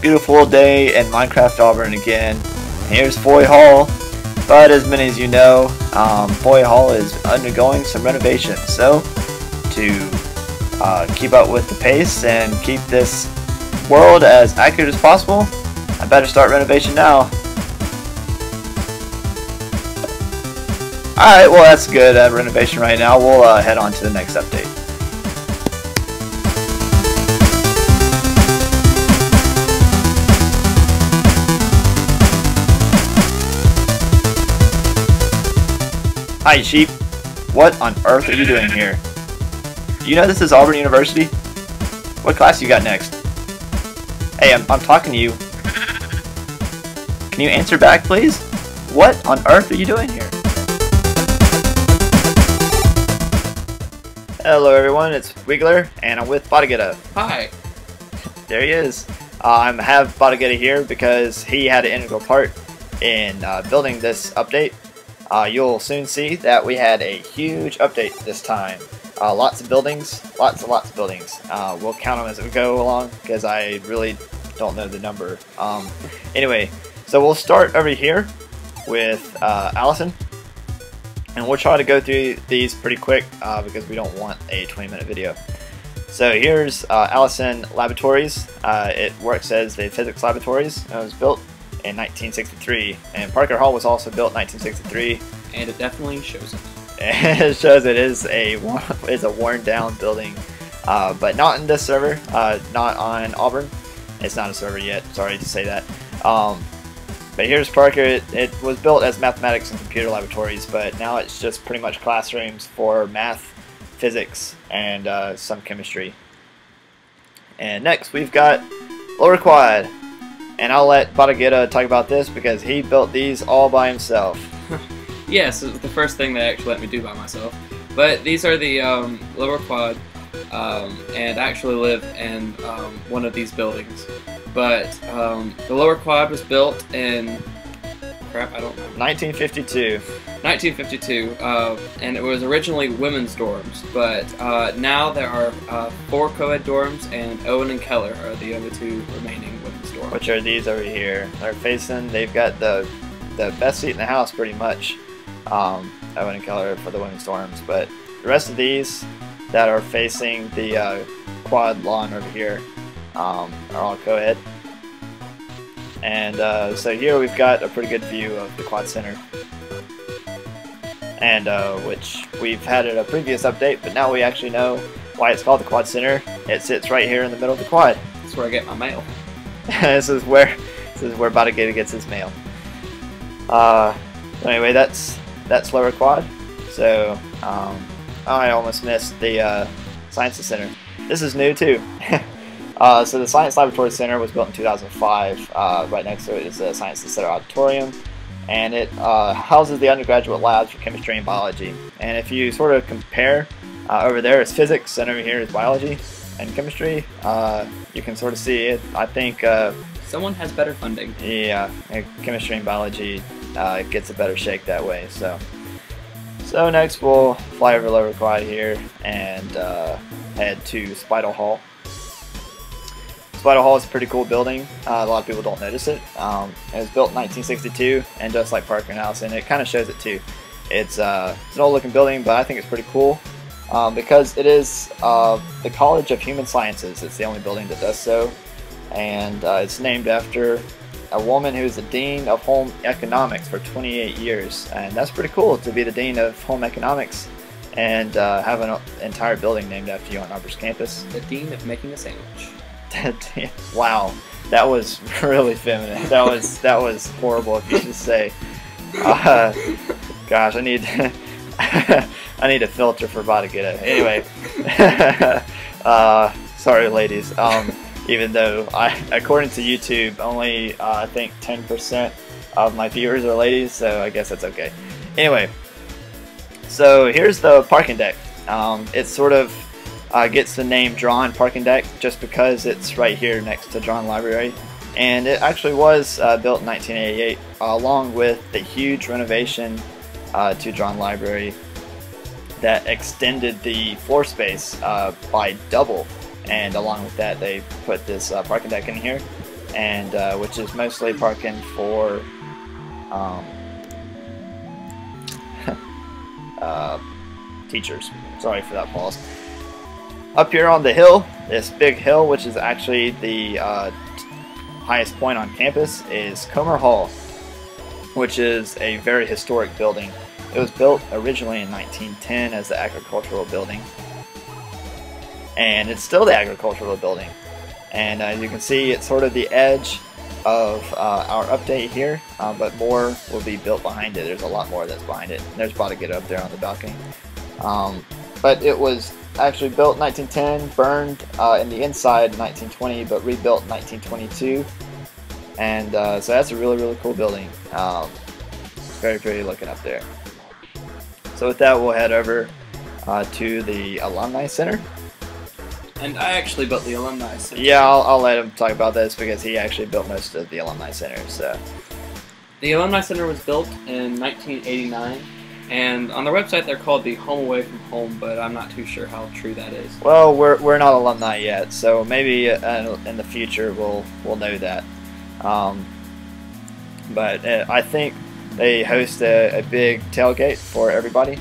beautiful day in Minecraft Auburn again. Here's Foy Hall, but as many as you know, um, Foy Hall is undergoing some renovations. So, to uh, keep up with the pace and keep this world as accurate as possible, I better start renovation now. Alright, well that's good uh, renovation right now. We'll uh, head on to the next update. Hi, sheep. What on earth are you doing here? Do you know this is Auburn University? What class you got next? Hey, I'm, I'm talking to you. Can you answer back, please? What on earth are you doing here? Hello everyone, it's Weagler, and I'm with Badageta. Hi. There he is. Uh, I have Badageta here because he had an integral part in uh, building this update. Uh, you'll soon see that we had a huge update this time. Uh, lots of buildings, lots and lots of buildings. Uh, we'll count them as we go along because I really don't know the number. Um, anyway, so we'll start over here with uh, Allison. And we'll try to go through these pretty quick uh, because we don't want a 20 minute video. So here's uh, Allison Laboratories. It works as the physics laboratories. It was built in 1963, and Parker Hall was also built in 1963. And it definitely shows it. it shows it is a is a worn down building, uh, but not in this server, uh, not on Auburn. It's not a server yet. Sorry to say that. Um, but here's Parker. It, it, was built as mathematics and computer laboratories, but now it's just pretty much classrooms for math, physics, and uh, some chemistry. And next we've got Lower Quad. And I'll let Badageta talk about this because he built these all by himself. yes, it's the first thing they actually let me do by myself. But these are the um, Lower Quad, um, and I actually live in um, one of these buildings. But um, the lower quad was built in crap, I don't know. 1952. 1952, uh, and it was originally women's dorms, but uh, now there are uh, four co-ed dorms, and Owen and Keller are the other two remaining women's dorms. Which are these over here? They're facing. They've got the the best seat in the house, pretty much. Um, Owen and Keller for the women's dorms, but the rest of these that are facing the uh, quad lawn over here um, are all co-ed. And uh, so here we've got a pretty good view of the quad center. And uh, which we've had in a previous update, but now we actually know why it's called the quad center. It sits right here in the middle of the quad. That's where I get my mail. this is where this is where Badageta gets his mail. Uh, anyway, that's that's lower quad. So um, I almost missed the uh, Science Center. This is new too. Uh, so the Science Laboratory Center was built in 2005. Uh, right next to it is the Science Center Auditorium, and it uh, houses the undergraduate labs for chemistry and biology. And if you sort of compare, uh, over there is physics, and over here is biology and chemistry. Uh, you can sort of see it. I think uh, someone has better funding. Yeah, chemistry and biology gets a better shake that way. So. So next we'll fly over Lower Quad here and head to Spidle Hall. Spidle Hall is a pretty cool building. Uh, a lot of people don't notice it. Um, it was built in 1962, and just like Parker House, and it kind of shows it too. It's, uh, it's an old looking building, but I think it's pretty cool um, because it is uh, the College of Human Sciences. It's the only building that does so, and uh, it's named after a woman who was the Dean of Home Economics for 28 years, and that's pretty cool to be the Dean of Home Economics and uh, have an entire building named after you on Auburn's campus. The Dean of Making a Sandwich. wow, that was really feminine. That was that was horrible. If you should say, uh, gosh, I need I need a filter for about to get it. Anyway, uh, sorry, ladies. Um, even though I, according to YouTube, only uh, I think 10% of my viewers are ladies, so I guess that's okay. Anyway, so here's the parking deck. Um, it's sort of uh, gets the name Draughon Parking Deck just because it's right here next to Draughon Library. And it actually was uh, built in 1988 uh, along with the huge renovation uh, to Draughon Library that extended the floor space uh, by double. And along with that, they put this uh, parking deck in here. and which is mostly parking for um, teachers. Sorry for that pause. Up here on the hill, this big hill, which is actually the uh, highest point on campus, is Comer Hall, which is a very historic building. It was built originally in 1910 as the agricultural building, and it's still the agricultural building. And as you can see, it's sort of the edge of uh, our update here, uh, but more will be built behind it. There's a lot more that's behind it. There's about to get up there on the balcony. Um, but it was actually built 1910, burned uh, in the inside in 1920, but rebuilt in 1922. And uh, so that's a really, really cool building. Um, it's very pretty looking up there. So with that, we'll head over uh, to the Alumni Center. And I actually built the alumni center. Yeah, I'll, I'll let him talk about this because he actually built most of the Alumni Center. So The alumni center was built in 1989, and on their website they're called the Home Away from Home, but I'm not too sure how true that is. Well, we're, we're not alumni yet, so maybe uh, in the future we'll we'll know that. Um, but uh, I think they host a, a big tailgate for everybody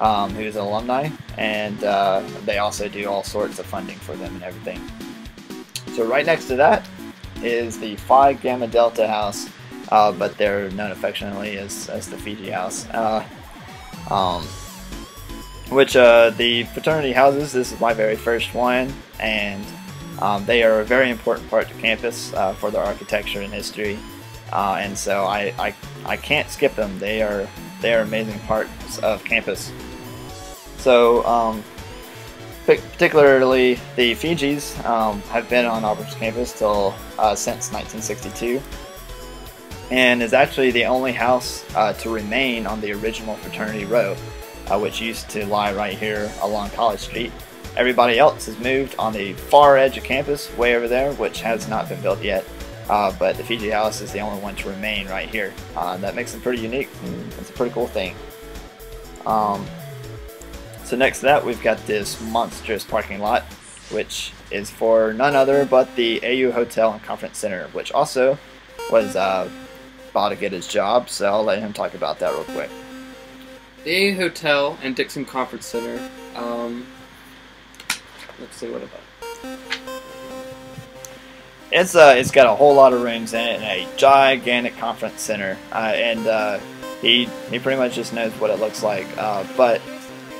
um, who's an alumni, and uh, they also do all sorts of funding for them and everything. So right next to that is the Phi Gamma Delta House, uh, but they're known affectionately as, as the Fiji House. Um, which uh, the fraternity houses. This is my very first one, and um, they are a very important part to campus uh, for their architecture and history. Uh, and so I, I, I can't skip them. They are they are amazing parts of campus. So um, particularly the Fijis um, have been on Auburn's campus till uh, since 1962 and is actually the only house uh, to remain on the original fraternity row, uh, which used to lie right here along College Street. Everybody else has moved on the far edge of campus, way over there, which has not been built yet. Uh, but the Fiji house is the only one to remain right here. Uh, that makes them pretty unique. It's a pretty cool thing. Um, so next to that, we've got this monstrous parking lot, which is for none other but the AU Hotel and Conference Center, which also was about to get his job, so I'll let him talk about that real quick. The Hotel and Dixon Conference Center. Um, let's see what about. It's uh, it's got a whole lot of rooms in it and a gigantic conference center, uh, and uh, he he pretty much just knows what it looks like. Uh, but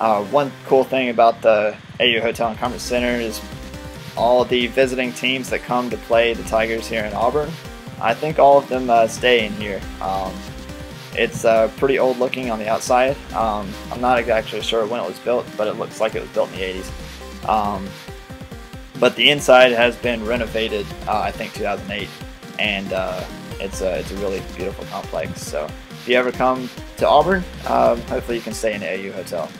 uh, one cool thing about the AU Hotel and Conference Center is all the visiting teams that come to play the Tigers here in Auburn. I think all of them uh, stay in here. Um, it's uh, pretty old looking on the outside. Um, I'm not exactly sure when it was built, but it looks like it was built in the 80s. Um, but the inside has been renovated, uh, I think 2008, and uh, it's a it's a really beautiful complex. So if you ever come to Auburn, um, hopefully you can stay in the AU hotel.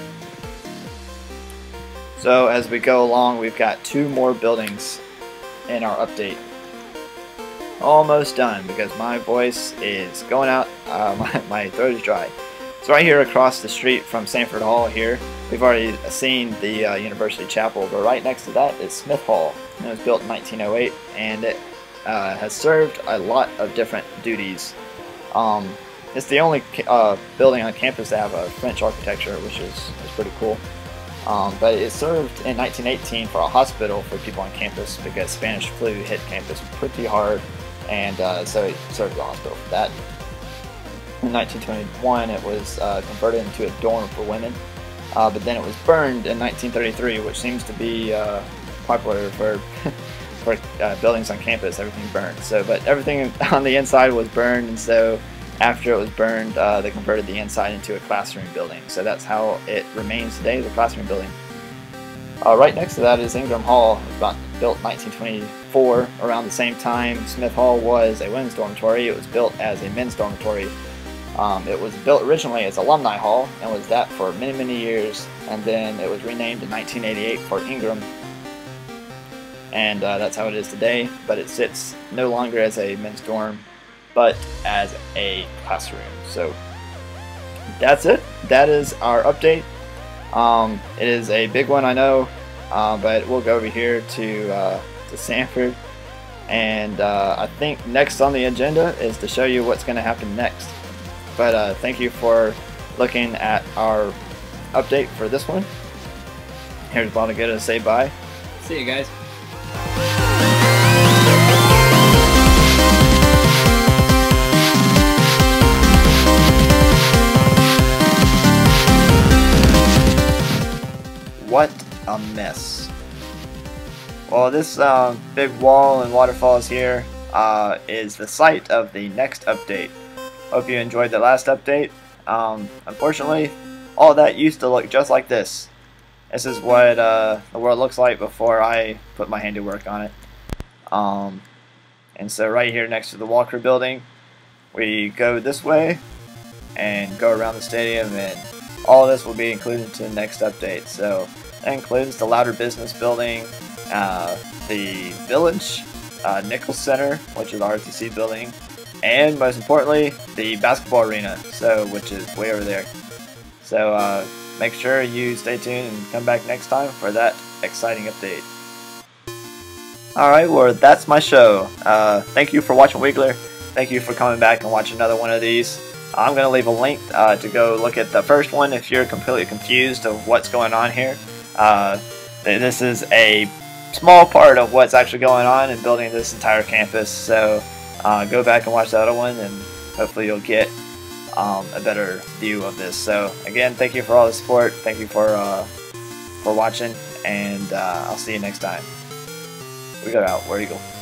So as we go along, we've got two more buildings in our update. Almost done because my voice is going out. Uh, my, my throat is dry. So right here across the street from Samford Hall here, we've already seen the uh, University Chapel, but right next to that is Smith Hall. It was built in 1908 and it uh, has served a lot of different duties. Um, it's the only uh, building on campus to have a French architecture, which is, is pretty cool. Um, but it served in 1918 for a hospital for people on campus because Spanish flu hit campus pretty hard, and uh, so it served the hospital for that. In 1921, it was uh, converted into a dorm for women, uh, but then it was burned in 1933, which seems to be uh, popular for for uh, buildings on campus. Everything burned. So, but everything on the inside was burned, and so after it was burned, uh, they converted the inside into a classroom building. So that's how it remains today, the classroom building. Uh, right next to that is Ingram Hall, about built 1924. Around the same time, Smith Hall was a women's dormitory. It was built as a men's dormitory. Um, it was built originally as Alumni Hall and was that for many, many years. And then it was renamed in 1988 for Ingram. And uh, that's how it is today. But it sits no longer as a men's dorm, but as a classroom. So that's it. That is our update. Um, it is a big one, I know, uh, but we'll go over here to uh, to Samford, And uh, I think next on the agenda is to show you what's going to happen next. But uh, thank you for looking at our update for this one. Here's Bob to say bye. See you guys. What a mess. Well, this uh, big wall and waterfalls here uh, is the site of the next update. Hope you enjoyed the last update. Um, unfortunately, all that used to look just like this. This is what uh, the world looks like before I put my handiwork on it. Um, and so right here next to the Walker building, we go this way and go around the stadium and all this will be included to the next update. So that includes the Lowder Business Building, uh, the Village, uh, Nichols Center, which is the RTC building, and most importantly, the basketball arena, so which is way over there. So uh, make sure you stay tuned and come back next time for that exciting update. Alright, well that's my show. Uh, thank you for watching Weagler. Thank you for coming back and watching another one of these. I'm going to leave a link uh, to go look at the first one if you're completely confused of what's going on here. Uh, this is a small part of what's actually going on in building this entire campus, so uh, go back and watch the other one and hopefully you'll get um, a better view of this. So again, thank you for all the support. Thank you for uh, for watching, and uh, I'll see you next time. We got out. Where do you go?